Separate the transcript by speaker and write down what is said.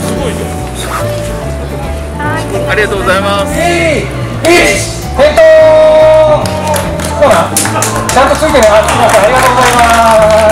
Speaker 1: すごいよ。ありがとうございます。
Speaker 2: 1点灯ほらちゃんとついてるありがとうございます